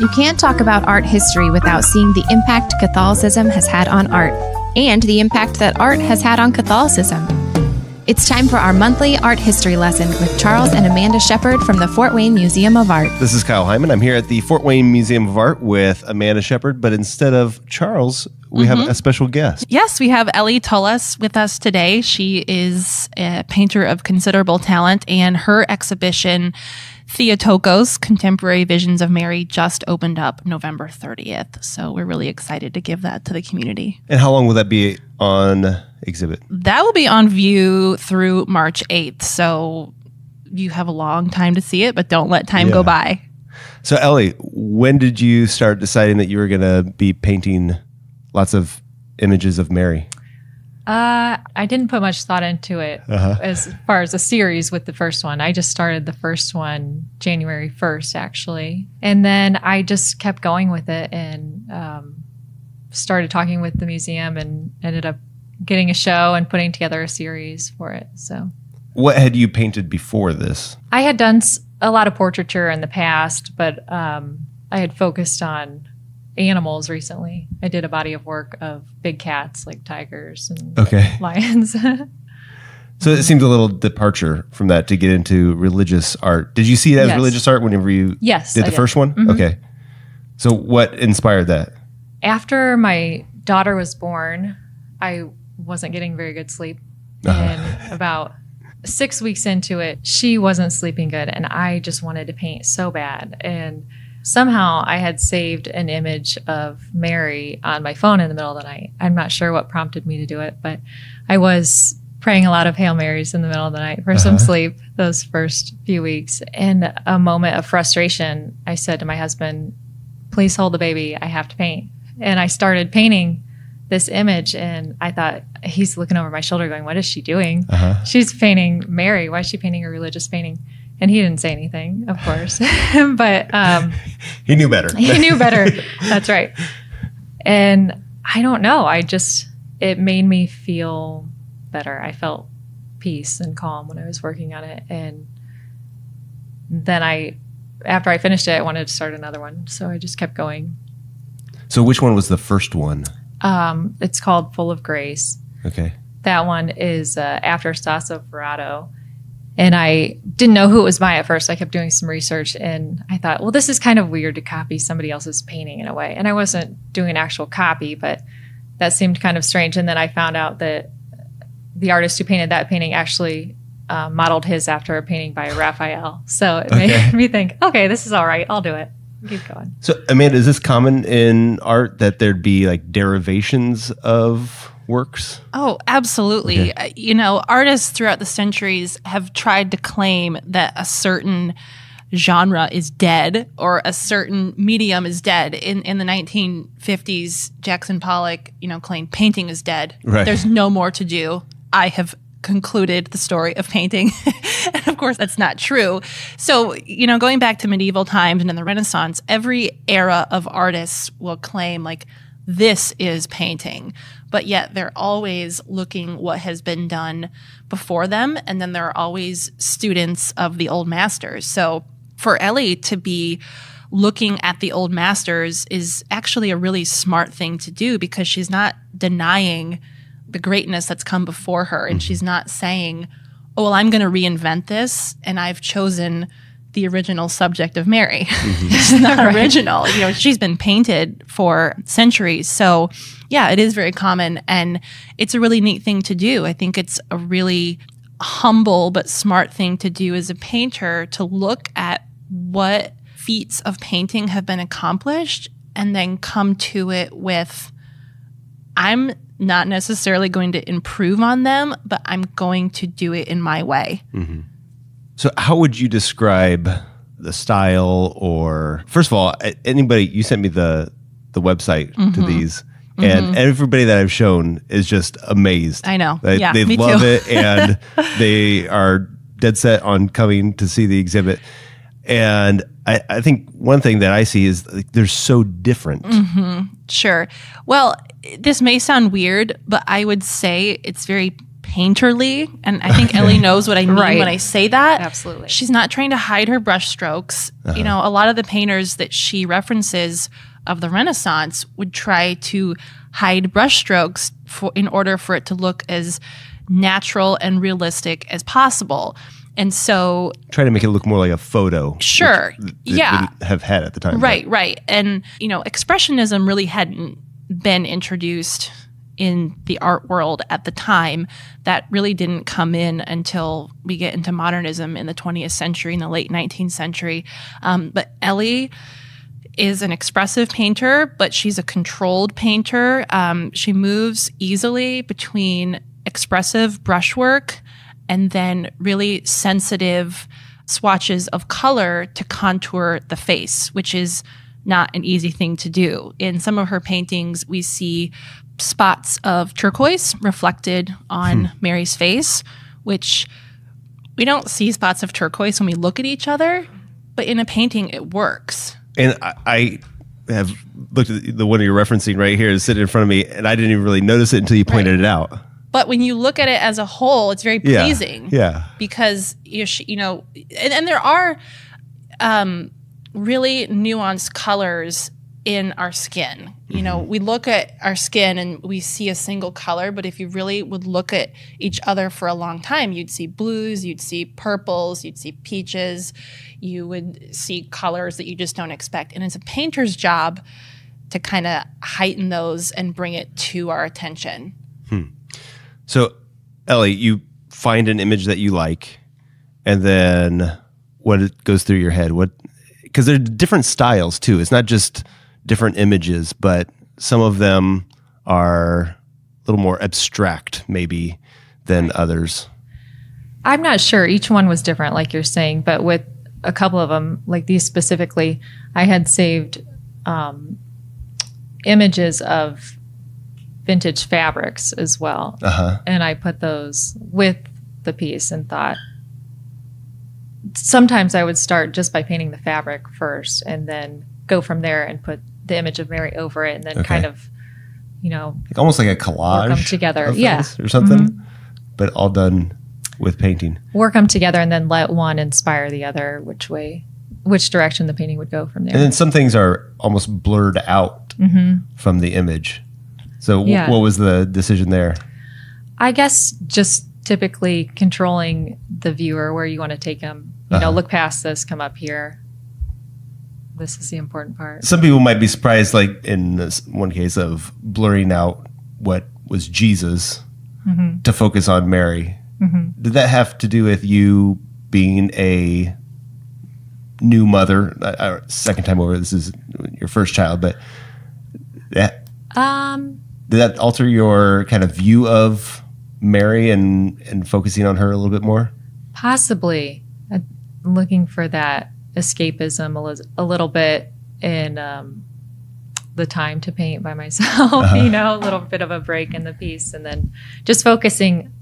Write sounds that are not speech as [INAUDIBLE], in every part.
You can't talk about art history without seeing the impact Catholicism has had on art and the impact that art has had on Catholicism. It's time for our monthly art history lesson with Charles and Amanda Shepard from the Fort Wayne Museum of Art. This is Kyle Heimann. I'm here at the Fort Wayne Museum of Art with Amanda Shepard, but instead of Charles, we have mm-hmm. a special guest. Yes, we have Elly Tullis with us today. She is a painter of considerable talent, and her exhibition, Theotokos Contemporary Visions of Mary, just opened up November 30th. So we're really excited to give that to the community. And how long will that be on exhibit? That will be on view through March 8th. So you have a long time to see it, but don't let time go by. So, Elly, when did you start deciding that you were going to be painting lots of images of Mary? Uh, I didn't put much thought into it Uh-huh. as far as a series with the first one. I just started the first one January 1st, actually. And then I just kept going with it and um, started talking with the museum and ended up getting a show and putting together a series for it. So What had you painted before this? I had done a lot of portraiture in the past, but um, I had focused on animals recently. I did a body of work of big cats like tigers and Okay. [LAUGHS] lions. [LAUGHS] So it seems a little departure from that to get into religious art. Did you see it as Yes. religious art whenever you Yes, did the did. first one? Mhm. Okay. So what inspired that? After my daughter was born, I wasn't getting very good sleep. Uh-huh. And about six weeks into it, she wasn't sleeping good. And I just wanted to paint so bad. And somehow I had saved an image of Mary on my phone in the middle of the night. I'm not sure what prompted me to do it, but I was praying a lot of Hail Marys in the middle of the night for some Uh-huh. sleep those first few weeks. And a moment of frustration, I said to my husband, please hold the baby. I have to paint. And I started painting this image and I thought he's looking over my shoulder going, what is she doing? Uh-huh. She's painting Mary. Why is she painting a religious painting? And he didn't say anything, of course. [LAUGHS] but um, [LAUGHS] He knew better. he knew better. [LAUGHS] That's right. And I don't know. I just, it made me feel better. I felt peace and calm when I was working on it. And then I, after I finished it, I wanted to start another one. So I just kept going. so which one was the first one? Um, it's called Full of Grace. Okay. That one is uh, after Sasso Ferrato. And I didn't know who it was by at first. I kept doing some research and I thought, well, this is kind of weird to copy somebody else's painting in a way. And I wasn't doing an actual copy, but that seemed kind of strange. And then I found out that the artist who painted that painting actually uh, modeled his after a painting by Raphael. So it Okay. made [LAUGHS] me think, okay, this is all right. I'll do it. Keep going. So Amanda, is this common in art that there'd be like derivations of works? Oh, absolutely. Uh, You know, artists throughout the centuries have tried to claim that a certain genre is dead or a certain medium is dead. In in the 1950s, Jackson Pollock, you know, claimed painting is dead. Right. There's no more to do. I have concluded the story of painting. [LAUGHS] and of course, that's not true. So, you know, going back to medieval times and in the Renaissance, every era of artists will claim like this is painting, but yet they're always looking what has been done before them. And then there are always students of the old masters. So for Elly to be looking at the old masters is actually a really smart thing to do because she's not denying the greatness that's come before her. And mm-hmm. she's not saying, oh, well, I'm going to reinvent this and I've chosen the original subject of Mary. Mm-hmm. [LAUGHS] it's not [LAUGHS] original. You know, she's been painted for centuries. So, yeah, it is very common and it's a really neat thing to do. I think it's a really humble but smart thing to do as a painter to look at what feats of painting have been accomplished and then come to it with I'm not necessarily going to improve on them, but I'm going to do it in my way. Mm-hmm. So how would you describe the style or first of all, anybody you sent me the the website Mm-hmm. to these and everybody that I've shown is just amazed. I know. They, Yeah, they love too. it and [LAUGHS] they are dead set on coming to see the exhibit. And I, I think one thing that I see is like, they're so different. Sure. Well, this may sound weird, but I would say it's very painterly. And I think [LAUGHS] Elly knows what I mean Right. when I say that. Absolutely. She's not trying to hide her brush strokes. You uh-huh. know, a lot of the painters that she references of the Renaissance would try to hide brush strokes for in order for it to look as natural and realistic as possible. And so Try to make it look more like a photo. Sure. th- Yeah. have had at the time. Right, right. And, you know, expressionism really hadn't been introduced in the art world at the time. That really didn't come in until we get into modernism in the 20th century, in the late 19th century. Um, but Elly is an expressive painter, but she's a controlled painter. Um, she moves easily between expressive brushwork and then really sensitive swatches of color to contour the face, which is not an easy thing to do. In some of her paintings, we see spots of turquoise reflected on Mary's face, which we don't see spots of turquoise when we look at each other, but in a painting, it works. And I, I have looked at the one you're referencing right here is sitting in front of me, and I didn't even really notice it until you pointed it out. But when you look at it as a whole, it's very pleasing. Yeah. because you you know, and, and there are um, really nuanced colors in our skin. You know, mm-hmm. we look at our skin and we see a single color, but if you really would look at each other for a long time, you'd see blues, you'd see purples, you'd see peaches, you would see colors that you just don't expect. And it's a painter's job to kind of heighten those and bring it to our attention. Hmm. So, Elly, you find an image that you like, and then what goes through your head? What? Because there are different styles too. It's not just different images, but some of them are a little more abstract, maybe, than others. I'm not sure. Each one was different, like you're saying, but with a couple of them, like these specifically, I had saved um, images of vintage fabrics as well. Uh huh. And I put those with the piece and thought sometimes I would start just by painting the fabric first and then go from there and put the image of Mary over it and then Okay. kind of, you know, Like almost like a collage. them together. Yeah. or something, mm-hmm. but all done with painting. work them together and then let one inspire the other which way which direction the painting would go from there. And then some things are almost blurred out mm-hmm. from the image. So, Yeah. what was the decision there? i guess just typically controlling the viewer where you want to take them you know uh-huh. look past this come up here this is the important part Some people might be surprised, like in this one case of blurring out what was Jesus to focus on Mary. Did that have to do with you being a new mother? Uh, uh, second time over, this is your first child, but that um did that alter your kind of view of Mary and and focusing on her a little bit more? possibly i'm looking for that escapism a, lis- a little bit in um, the time to paint by myself [LAUGHS] you know a little bit of a break in the piece and then just focusing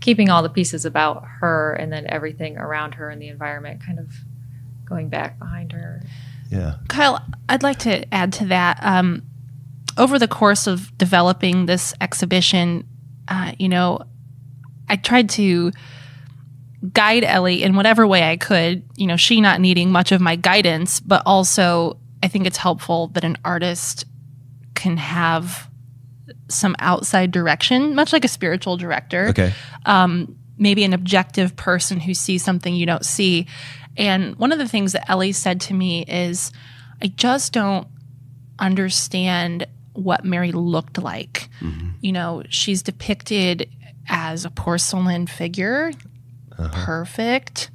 keeping all the pieces about her and then everything around her and the environment kind of going back behind her Yeah. Kyle, I'd like to add to that. Um, over the course of developing this exhibition, uh, you know, I tried to guide Elly in whatever way I could. You know, she not needing much of my guidance, but also I think it's helpful that an artist can have some outside direction, much like a spiritual director Okay. Um, maybe an objective person who sees something you don't see. And one of the things that Elly said to me is, I just don't understand what Mary looked like. Mm-hmm. You know, she's depicted as a porcelain figure, perfect,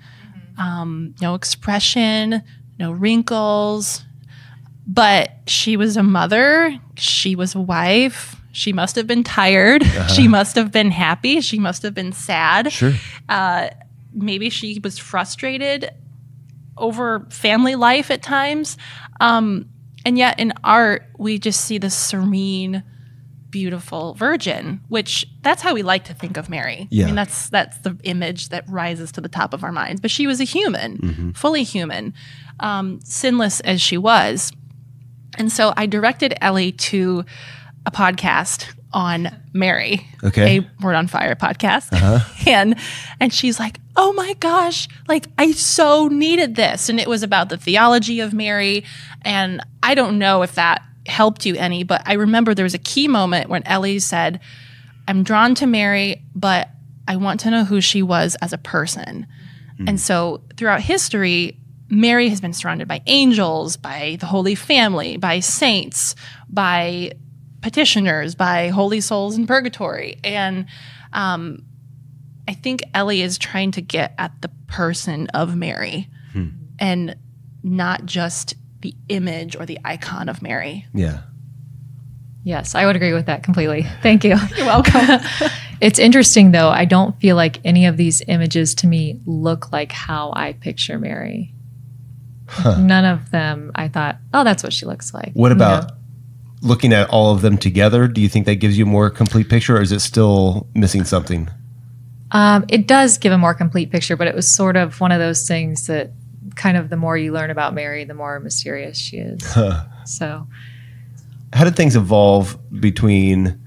um, no expression, no wrinkles. But she was a mother, she was a wife. She must have been tired. [LAUGHS] She must have been happy. She must have been sad Sure. maybe she was frustrated over family life at times. Um, and yet in art, we just see this serene, beautiful virgin, which that's how we like to think of Mary. Yeah. I mean, that's that's the image that rises to the top of our minds. But she was a human, fully human, um, sinless as she was. And so I directed Elly to a podcast on Mary, Okay. a Word on Fire podcast, [LAUGHS] and and she's like, "Oh my gosh, like I so needed this," and it was about the theology of Mary, and I don't know if that helped you any, but I remember there was a key moment when Elly said, "I'm drawn to Mary, but I want to know who she was as a person," and so throughout history. Mary has been surrounded by angels, by the Holy Family, by saints, by petitioners, by holy souls in purgatory. And um, I think Elly is trying to get at the person of Mary and not just the image or the icon of Mary. Yeah. Yes, I would agree with that completely. Thank you. [LAUGHS] You're welcome. [LAUGHS] It's interesting though. I don't feel like any of these images to me look like how I picture Mary. None of them I thought, oh, that's what she looks like. What You about know? looking at all of them together? Do you think that gives you a more complete picture, or is it still missing something? Um, it does give a more complete picture, but it was sort of one of those things that kind of the more you learn about Mary, the more mysterious she is. [LAUGHS] So How did things evolve between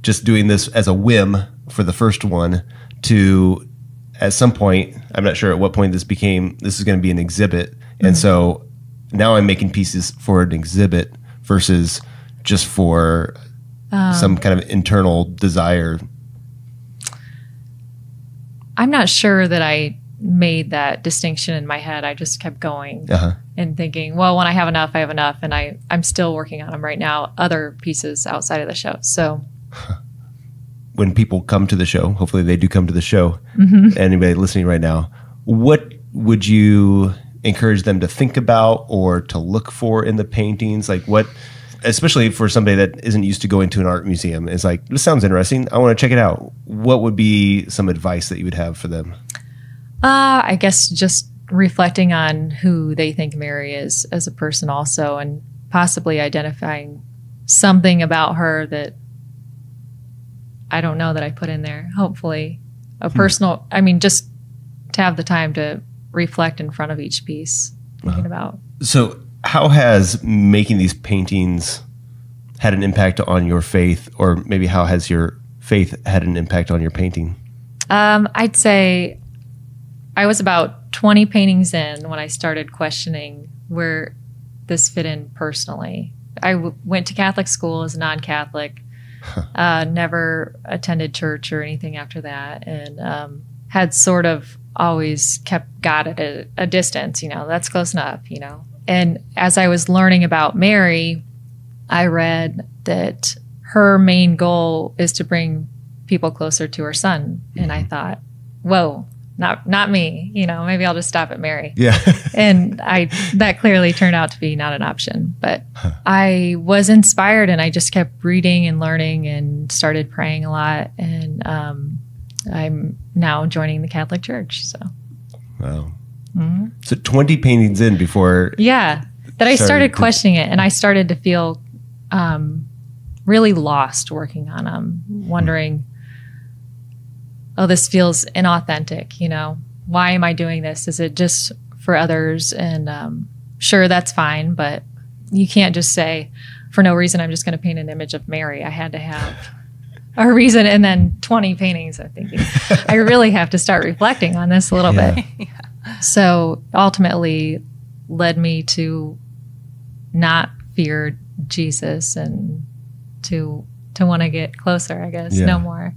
just doing this as a whim for the first one to at some point, I'm not sure at what point this became this is going to be an exhibit. And mm-hmm. so now I'm making pieces for an exhibit versus just for some um, kind of internal desire. I'm not sure that I made that distinction in my head. I just kept going Uh-huh. and thinking, well, when I have enough, I have enough. And I, I'm still working on them right now, other pieces outside of the show. So [LAUGHS] when people come to the show, hopefully they do come to the show, Mm-hmm. anybody listening right now, what would you encourage them to think about or to look for in the paintings? Like what, especially for somebody that isn't used to going to an art museum, is like, this sounds interesting. I want to check it out. What would be some advice that you would have for them? Uh, I guess just reflecting on who they think Mary is as a person, also, and possibly identifying something about her that I don't know that I put in there. Hopefully, a personal, I mean, just to have the time to reflect in front of each piece, thinking about. So, how has making these paintings had an impact on your faith, or maybe how has your faith had an impact on your painting? Um, I'd say I was about 20 paintings in when I started questioning where this fit in personally. I w- went to Catholic school as a non Catholic, uh, never attended church or anything after that, and um, had sort of always kept God at a, a distance, you know, that's close enough, you know. And as I was learning about Mary, I read that her main goal is to bring people closer to her son. And I thought, whoa, not not me. You know, maybe I'll just stop at Mary. Yeah. [LAUGHS] And I that clearly turned out to be not an option. But I was inspired and I just kept reading and learning and started praying a lot. And um, I'm now joining the Catholic Church. So wow. So 20 paintings in before yeah, that I Started started questioning it and I started to feel um, really lost working on them, wondering, oh, this feels inauthentic. You know, why am I doing this? Is it just for others? And um, sure, that's fine, but you can't just say, for no reason, I'm just going to paint an image of Mary. I had to have a reason, and then 20 paintings. I'm thinking, I really have to start reflecting on this a little Yeah. bit. So ultimately, led me to not fear Jesus and to to want to get closer. I guess Yeah. no more.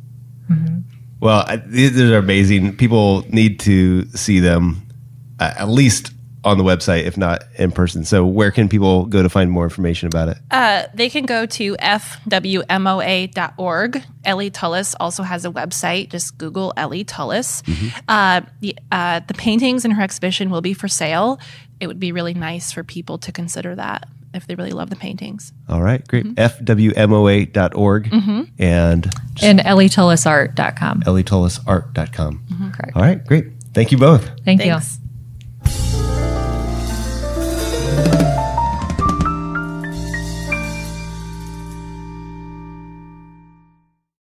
Well, I, these are amazing. People need to see them uh, at least on the website, if not in person. So, where can people go to find more information about it? Uh, they can go to fwmoa.org. Elly Tullis also has a website. Just Google Elly Tullis. Uh, the, uh, the paintings in her exhibition will be for sale. It would be really nice for people to consider that if they really love the paintings. All right, great. Mm-hmm. FWMOA.org mm-hmm. and And ellytullisart.com. ellytullisart.com. Mm-hmm, correct. All right, great. Thank you both. Thank you. Thanks.